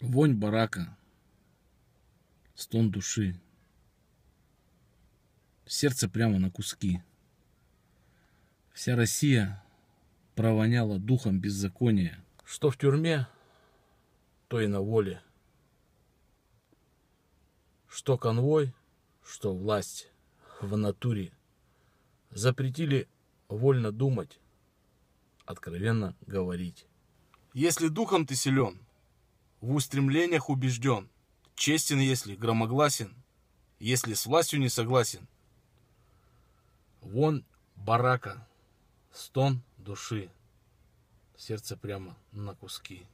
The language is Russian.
Вонь барака, стон души, сердце прямо на куски. Вся Россия провоняла духом беззакония. Что в тюрьме, то и на воле. Что конвой, что власть в натуре запретили вольно думать, откровенно говорить. Если духом ты силен, в устремлениях убежден, честен, если громогласен, если с властью не согласен. Вон барака, стон души, сердце прямо на куски.